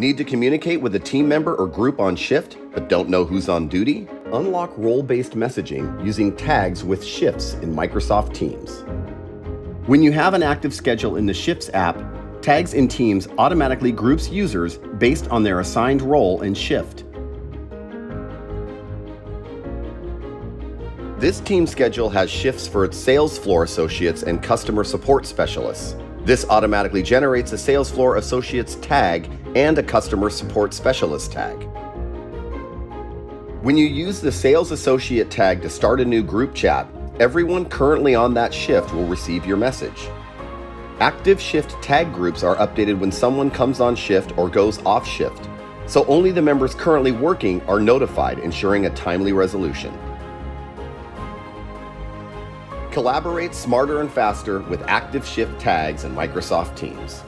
Need to communicate with a team member or group on shift, but don't know who's on duty? Unlock role based messaging using tags with shifts in Microsoft Teams. When you have an active schedule in the Shifts app, Tags in Teams automatically groups users based on their assigned role in shift. This team schedule has shifts for its sales floor associates and customer support specialists. This automatically generates a sales floor associates tag and a customer support specialist tag. When you use the sales associate tag to start a new group chat, everyone currently on that shift will receive your message. Active shift tag groups are updated when someone comes on shift or goes off shift, so only the members currently working are notified, ensuring a timely resolution. Collaborate smarter and faster with active shift tags in Microsoft Teams.